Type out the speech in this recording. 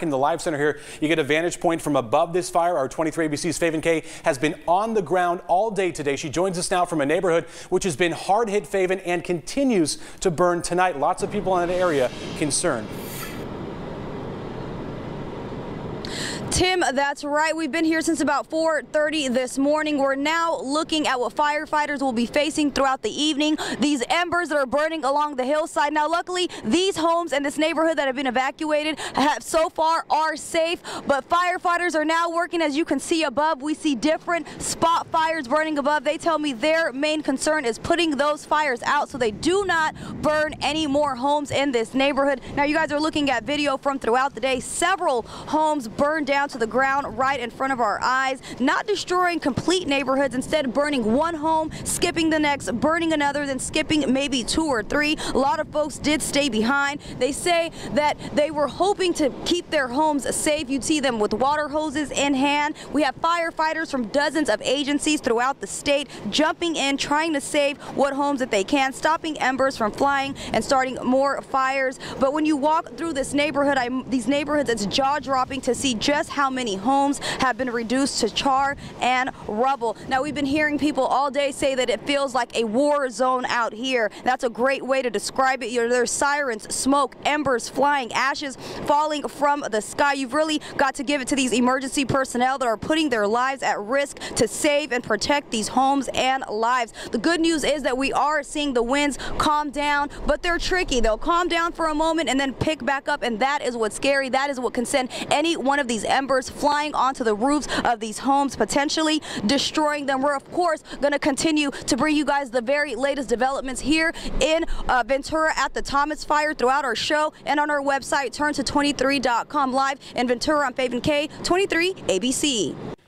In the live center here, you get a vantage point from above this fire. Our 23 ABC's Faven Kay has been on the ground all day today. She joins us now from a neighborhood which has been hard hit Faven and continues to burn tonight. Lots of people in that area concerned. Tim, that's right. We've been here since about 4.30 this morning. We're now looking at what firefighters will be facing throughout the evening. These embers that are burning along the hillside. Now, luckily, these homes in this neighborhood that have been evacuated have so far are safe, but firefighters are now working. As you can see above, we see different spot fires burning above. They tell me their main concern is putting those fires out so they do not burn any more homes in this neighborhood. Now, you guys are looking at video from throughout the day. Several homes burned down to the ground right in front of our eyes, not destroying complete neighborhoods, instead burning one home, skipping the next, burning another, then skipping maybe two or three. A lot of folks did stay behind. They say that they were hoping to keep their homes safe. You'd see them with water hoses in hand. We have firefighters from dozens of agencies throughout the state jumping in, trying to save what homes that they can, stopping embers from flying and starting more fires. But when you walk through this neighborhood, I, these neighborhoods, it's jaw-dropping to see just how how many homes have been reduced to char and rubble. Now, we've been hearing people all day say that it feels like a war zone out here. That's a great way to describe it. There's sirens, smoke, embers flying, ashes falling from the sky. You've really got to give it to these emergency personnel that are putting their lives at risk to save and protect these homes and lives. The good news is that we are seeing the winds calm down, but they're tricky. They'll calm down for a moment and then pick back up, and that is what's scary. That is what can send any one of these embers flying onto the roofs of these homes, potentially destroying them. We're, of course, going to continue to bring you guys the very latest developments here in uh, Ventura at the Thomas Fire throughout our show and on our website, turn to 23.com live in Ventura. I'm Faven Kay, 23 ABC.